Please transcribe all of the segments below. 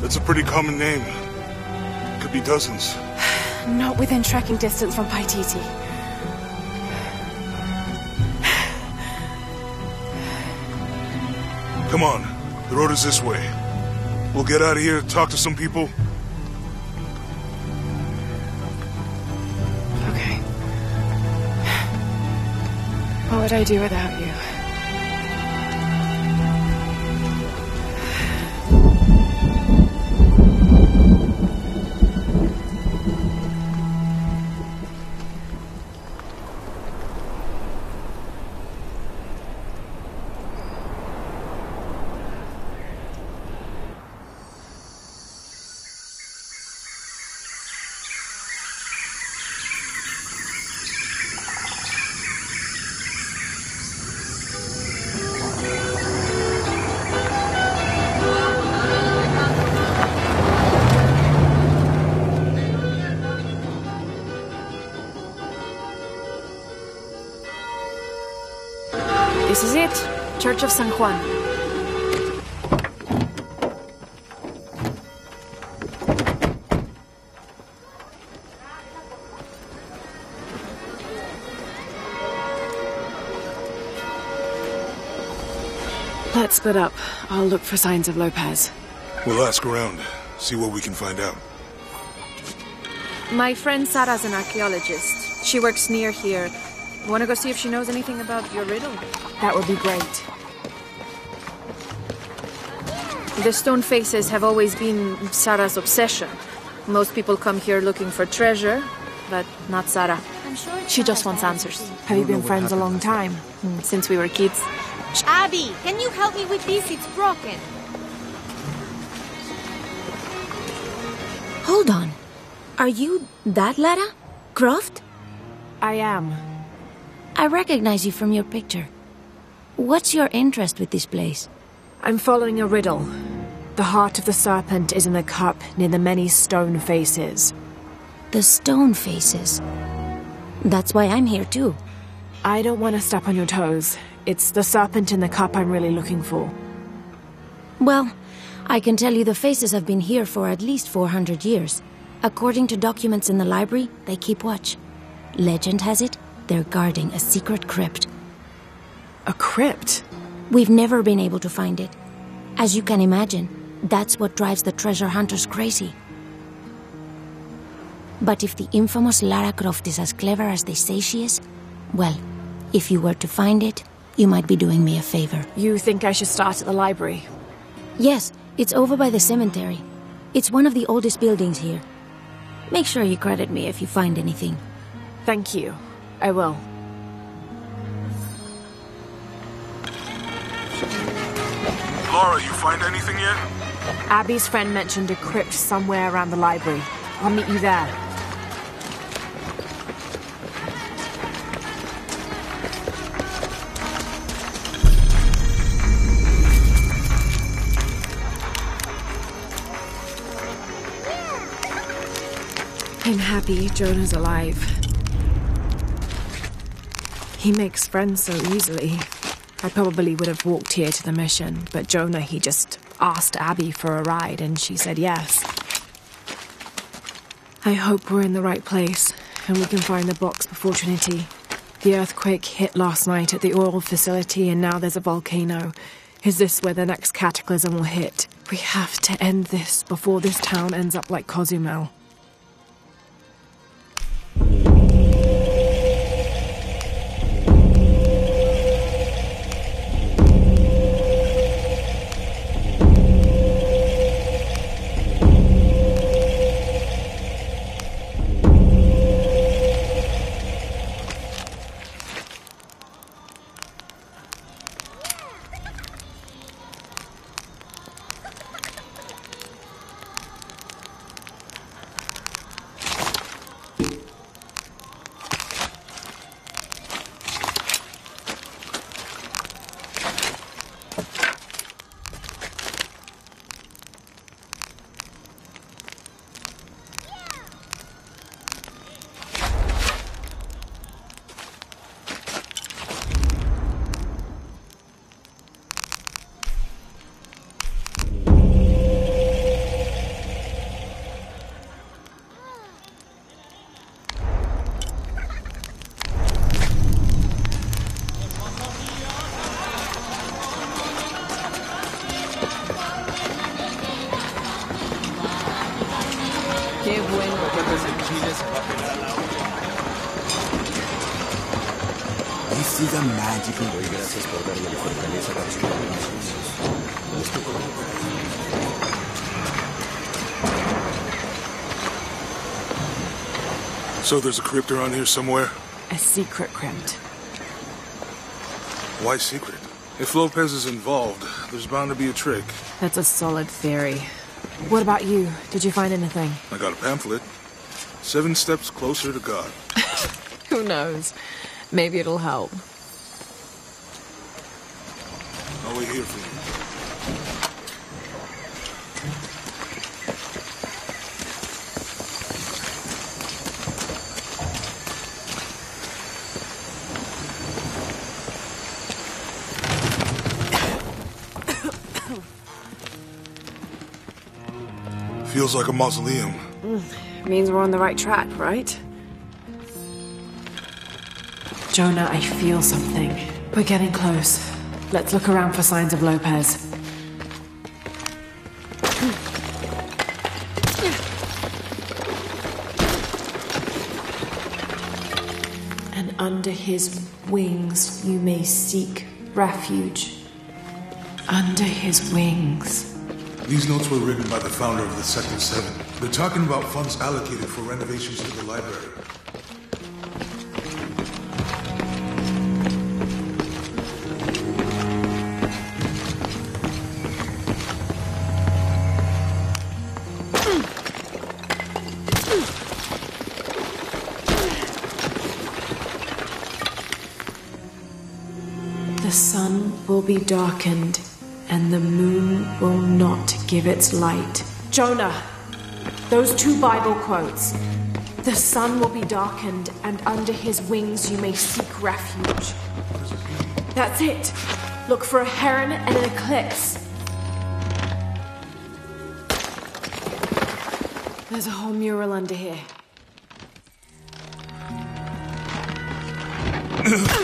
That's a pretty common name. Could be dozens. Not within tracking distance from Paititi. Come on. The road is this way. We'll get out of here, talk to some people. Okay. What would I do without you? Church of San Juan. Let's split up. I'll look for signs of Lopez. We'll ask around, see what we can find out. My friend Sarah's an archaeologist. She works near here. Want to go see if she knows anything about your riddle? That would be great. The stone faces have always been Sarah's obsession. Most people come here looking for treasure, but not Sarah. She just wants answers. Have you been friends a long time? Hmm, Since we were kids. Abby, can you help me with this? It's broken. Hold on. Are you that Lara? Croft? I am. I recognize you from your picture. What's your interest with this place? I'm following a riddle. The heart of the serpent is in the cup near the many stone faces. The stone faces. That's why I'm here too. I don't want to step on your toes. It's the serpent in the cup I'm really looking for. Well, I can tell you the faces have been here for at least 400 years. According to documents in the library, they keep watch. Legend has it, they're guarding a secret crypt. A crypt? We've never been able to find it. As you can imagine, that's what drives the treasure hunters crazy. But if the infamous Lara Croft is as clever as they say she is, well, if you were to find it, you might be doing me a favor. You think I should start at the library? Yes, it's over by the cemetery. It's one of the oldest buildings here. Make sure you credit me if you find anything. Thank you. I will. Lara, you find anything yet? Abby's friend mentioned a crypt somewhere around the library. I'll meet you there. I'm happy Jonah's alive. He makes friends so easily. I probably would have walked here to the mission, but Jonah, he just asked Abby for a ride and she said yes. I hope we're in the right place and we can find the box before Trinity. The earthquake hit last night at the oil facility and now there's a volcano. Is this where the next cataclysm will hit? We have to end this before this town ends up like Cozumel. This is a magical So there's a crypt around here somewhere? A secret crypt. Why secret? If Lopez is involved, there's bound to be a trick. That's a solid theory. What about you? Did you find anything? I got a pamphlet. Seven steps closer to God. Who knows? Maybe it'll help. I'll wait here for you. Feels like a mausoleum. Means we're on the right track, right? Jonah, I feel something. We're getting close. Let's look around for signs of Lopez. And under his wings you may seek refuge. Under his wings. These notes were written by the founder of the Sector 7. They're talking about funds allocated for renovations to the library. Be darkened, and the moon will not give its light. Jonah, those two Bible quotes. The sun will be darkened, and under his wings you may seek refuge. That's it. Look for a heron and an eclipse. There's a whole mural under here.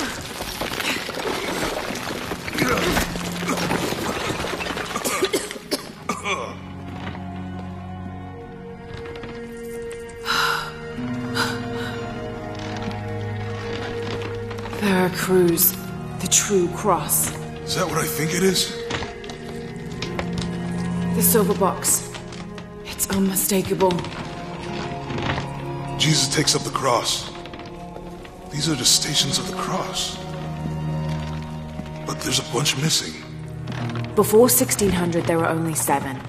cross. Is that what I think it is? The silver box. It's unmistakable. Jesus takes up the cross. These are the stations of the cross. But there's a bunch missing. Before 1600, there were only seven.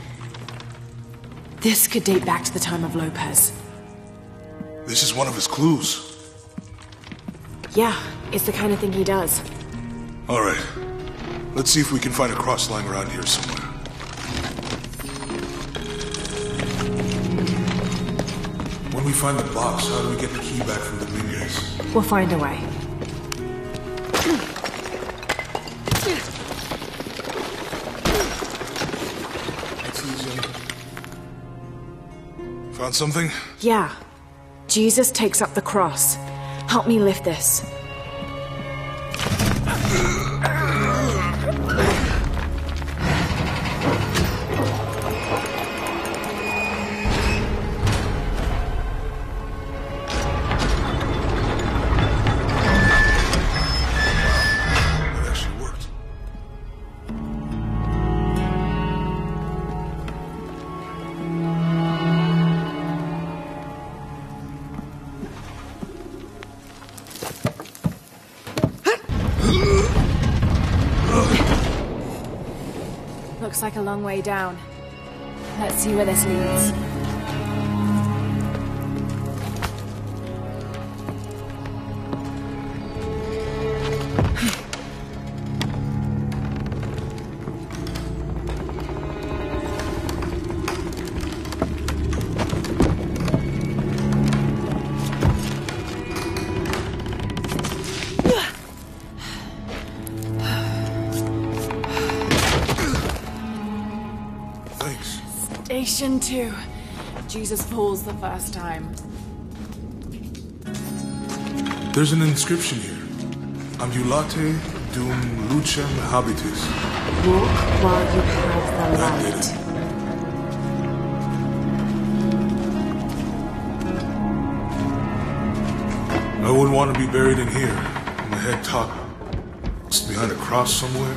This could date back to the time of Lopez. This is one of his clues. Yeah, it's the kind of thing he does. All right. Let's see if we can find a cross lying around here somewhere. When we find the box, how do we get the key back from the Dominguez? We'll find a way. Found something? Yeah. Jesus takes up the cross. Help me lift this. Looks like a long way down. Let's see where this leads. Station two. Jesus falls the first time. There's an inscription here. Ambulate dum lucem habetis. Walk while you have the That did light. it. I wouldn't want to be buried in here. My head top It's behind a cross somewhere.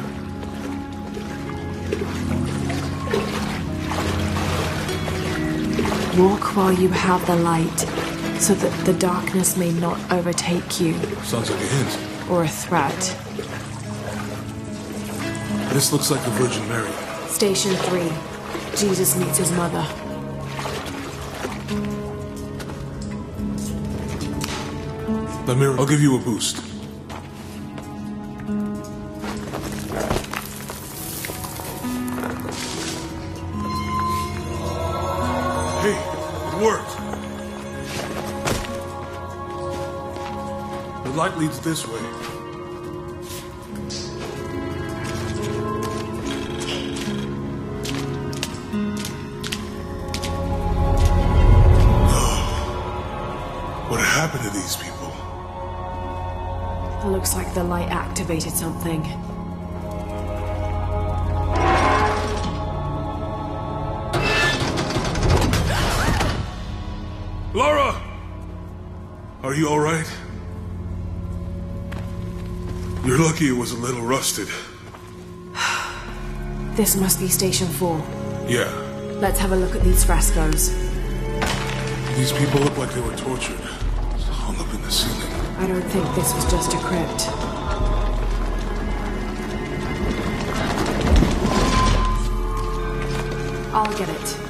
Walk while you have the light, so that the darkness may not overtake you, Sounds like a hint. or a threat. This looks like the Virgin Mary. Station 3. Jesus meets his mother. The mirror. I'll give you a boost. The light leads this way. What happened to these people? It looks like the light activated something. Lara! Are you alright? Lucky it was a little rusted. This must be Station 4. Yeah, Let's have a look at these frescoes. these people look like they were tortured. Hung up in the ceiling. I don't think this was just a crypt. I'll get it.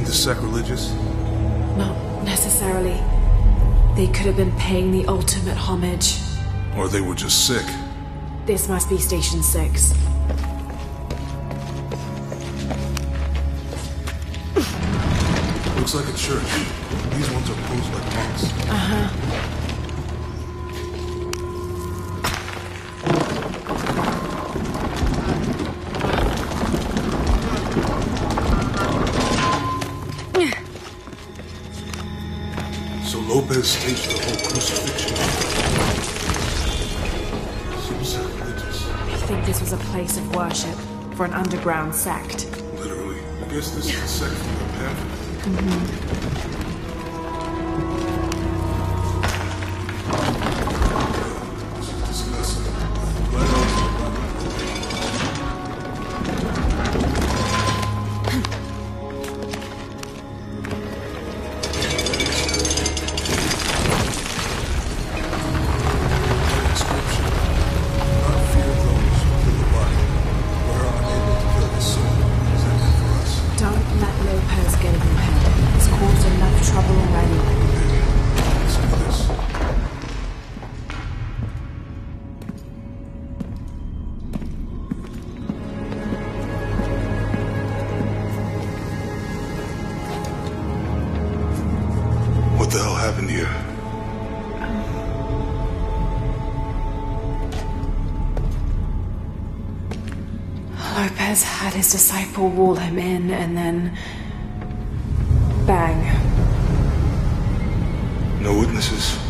Isn't this sacrilegious? Not necessarily. They could have been paying the ultimate homage. Or they were just sick? This must be Station 6. Looks like a church. These ones are posed like monks. So Lopez staged the whole crucifixion. Seems sacrilegious. I think this was a place of worship for an underground sect. Literally. I guess this is the sect from the pamphlet. Mm-hmm. This What the hell happened? Lopez had his disciple wall him in, and then. bang. No witnesses.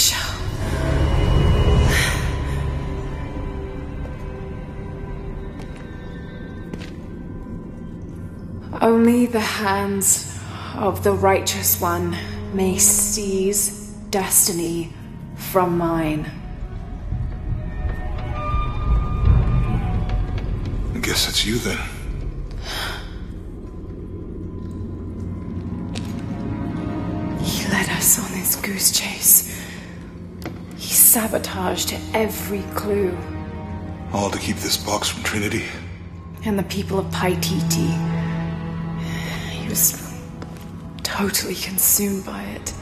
Yeshua. Only the hands of the righteous one may seize destiny from mine. I guess it's you then. He led us on this goose chase. He sabotaged every clue. All to keep this box from Trinity. and the people of Paititi. He was totally consumed by it.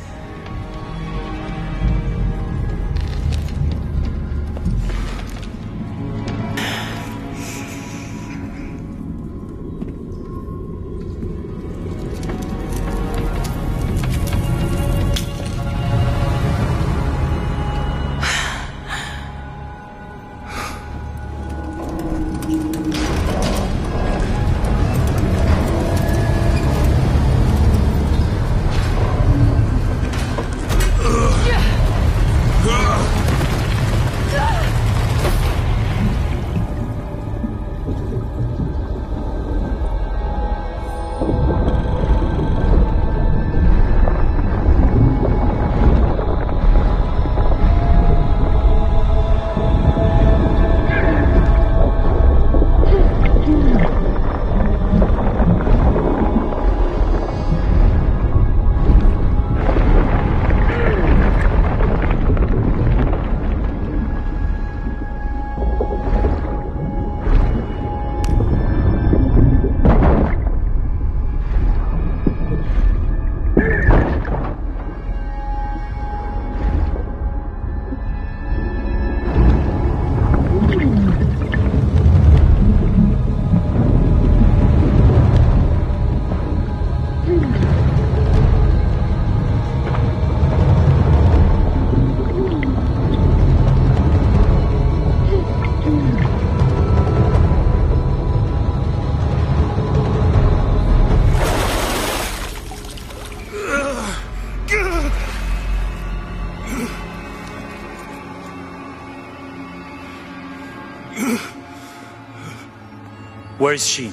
Where is she?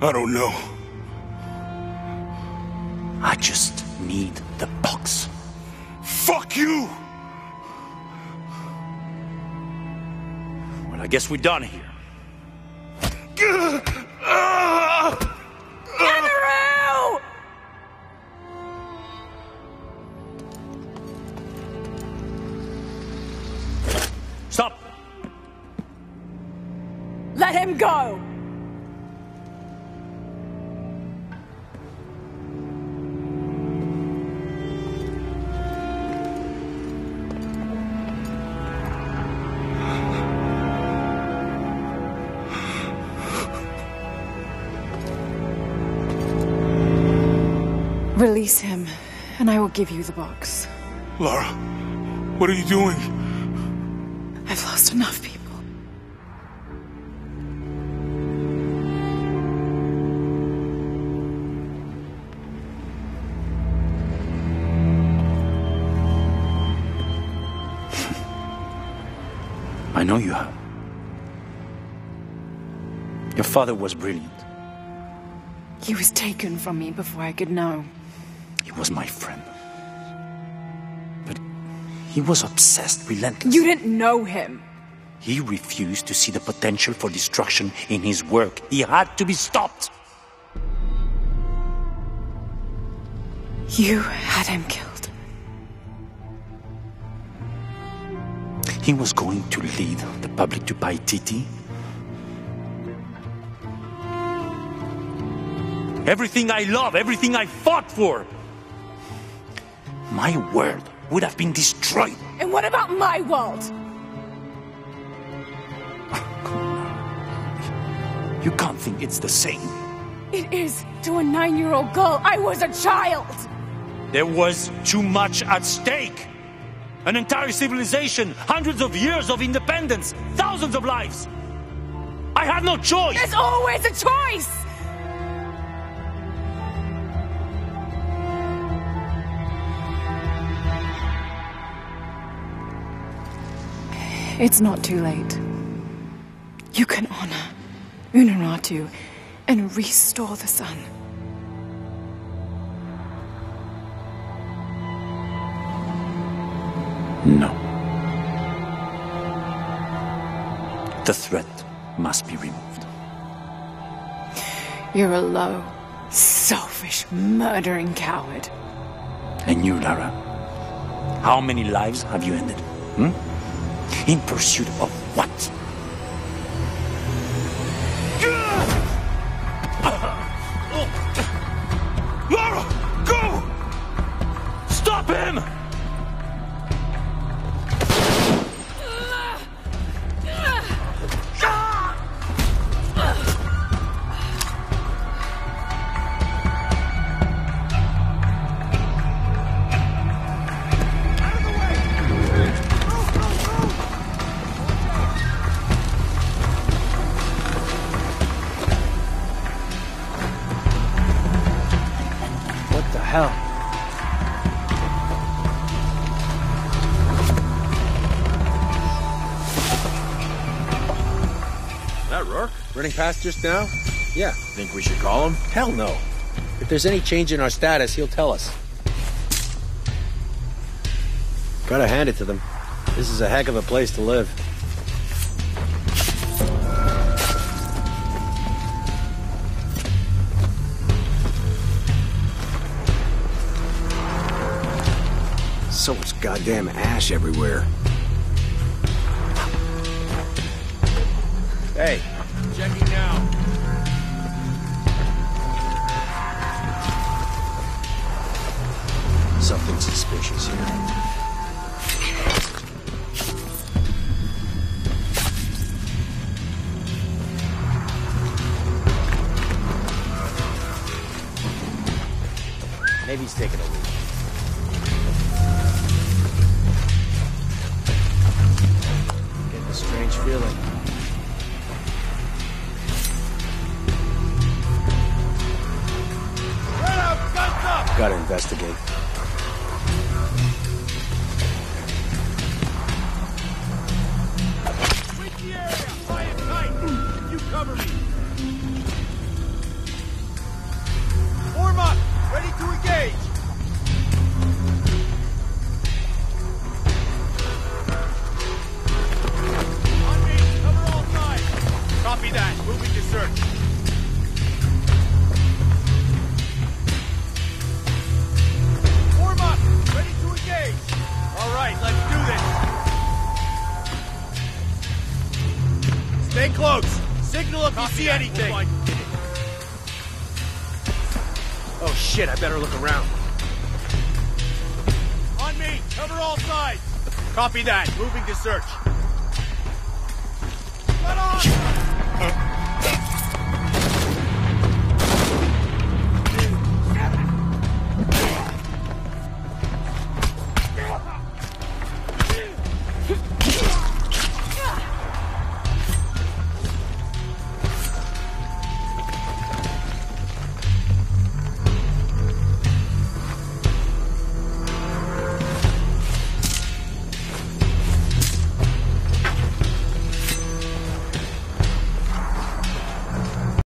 I don't know. I just need the box. Fuck you! Well, I guess we're done here. Let him go! Release him, and I will give you the box. Lara, what are you doing? I've lost enough people. I know you have. Your father was brilliant. He was taken from me before I could know. He was my friend. But he was obsessed, relentless. You didn't know him. He refused to see the potential for destruction in his work. He had to be stopped. You had him killed. He was going to lead the public to Paititi. Everything I love, everything I fought for. My world would have been destroyed. And what about my world? You can't think it's the same. It is to a nine year old girl. I was a child! There was too much at stake. An entire civilization, hundreds of years of independence, thousands of lives. I had no choice. There's always a choice! It's not too late. You can honor Unuratu and restore the sun. No. The threat must be removed. You're a low, selfish, murdering coward. And you, Lara? How many lives have you ended? Hmm? In pursuit of what? Past just now? Yeah. Think we should call him? Hell no. If there's any change in our status, he'll tell us. Gotta hand it to them. This is a heck of a place to live. So much goddamn ash everywhere. Hey, something suspicious here. Maybe he's taking a leak. Getting a strange feeling. Up! Up! Gotta investigate. Shit, I better look around. On me! Cover all sides! Copy that. Moving to search. Let on!